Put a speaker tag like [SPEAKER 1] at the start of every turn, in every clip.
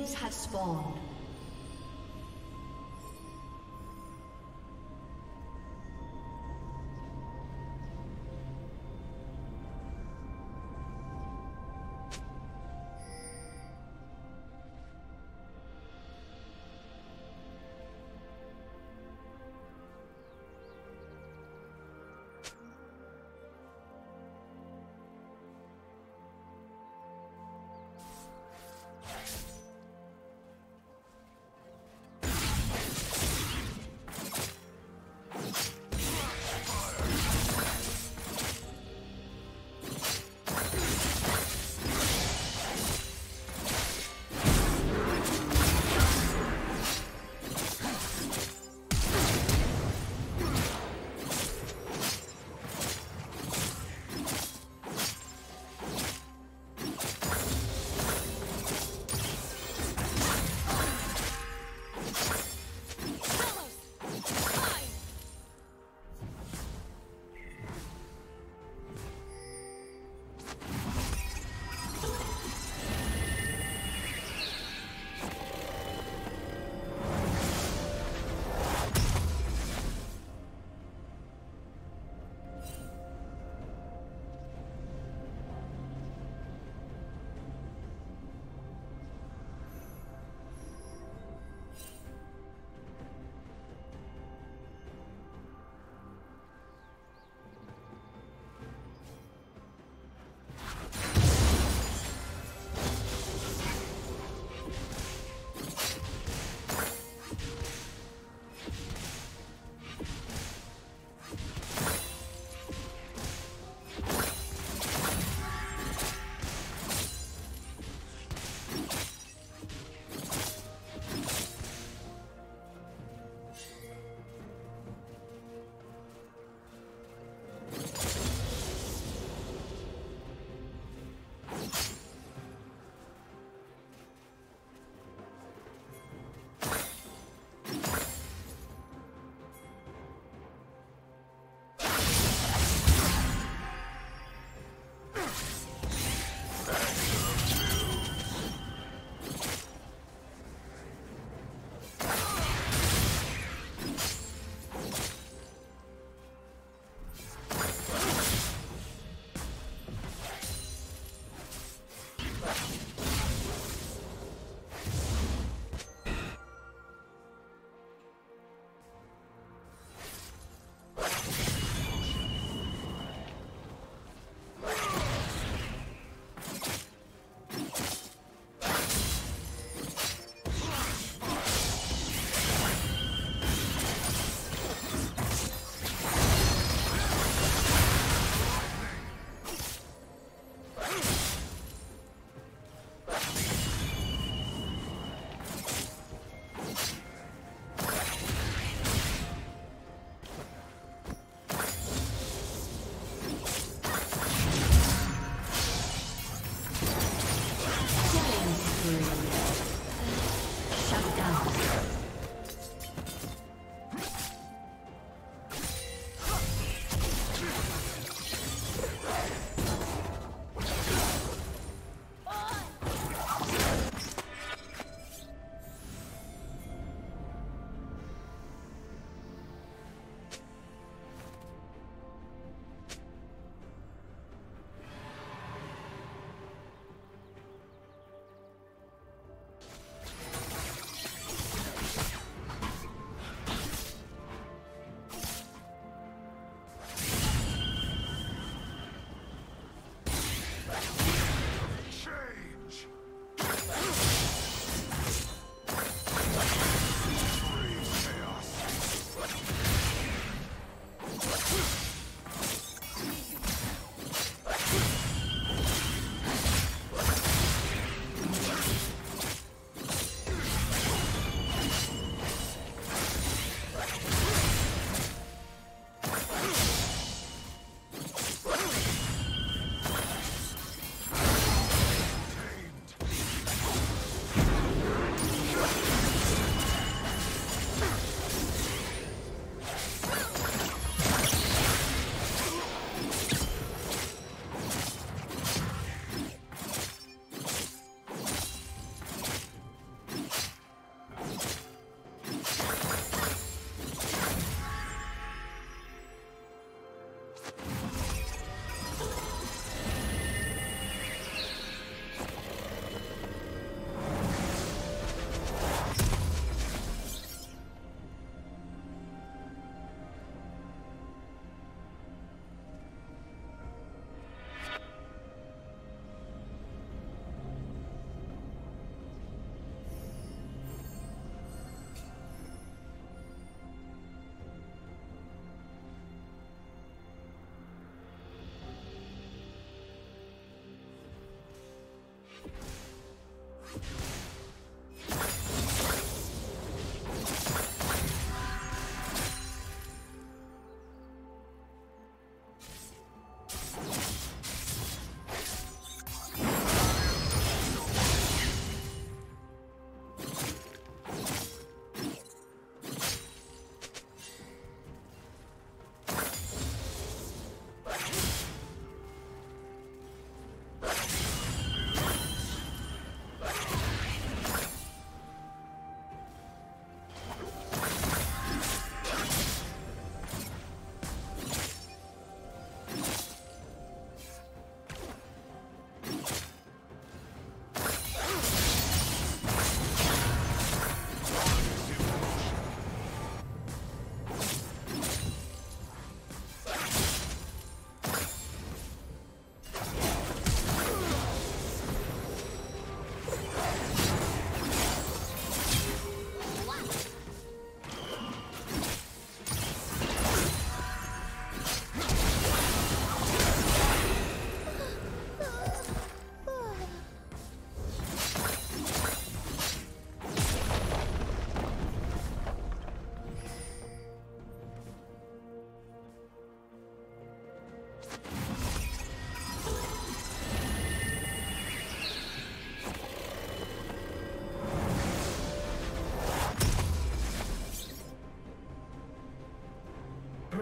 [SPEAKER 1] Minions have spawned.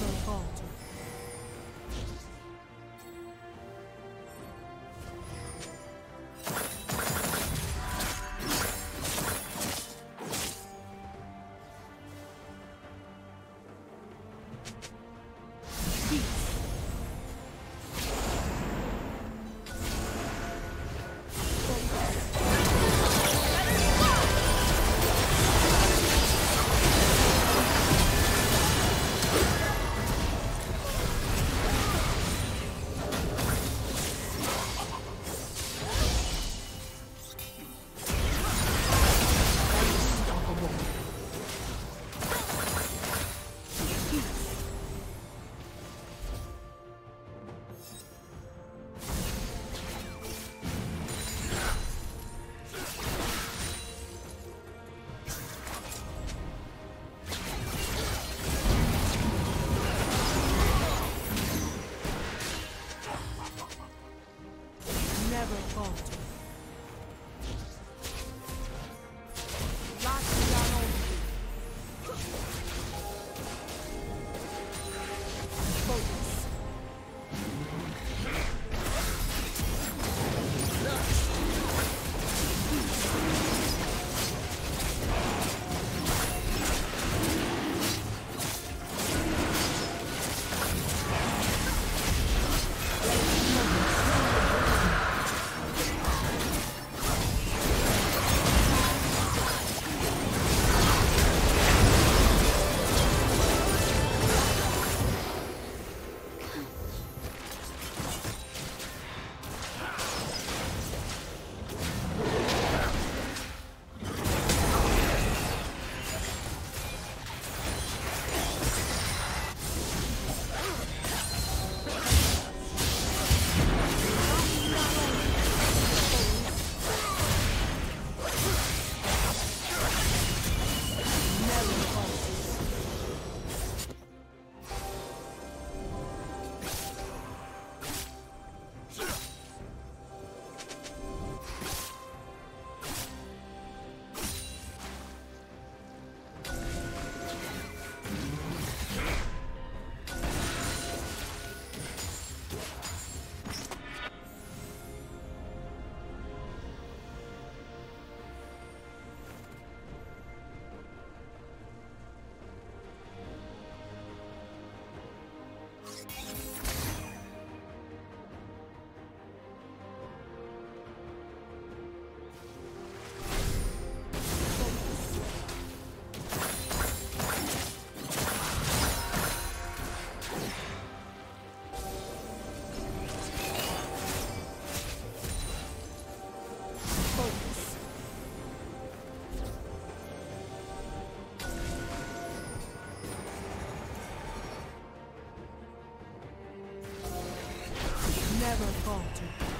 [SPEAKER 1] So fault.
[SPEAKER 2] Never falter.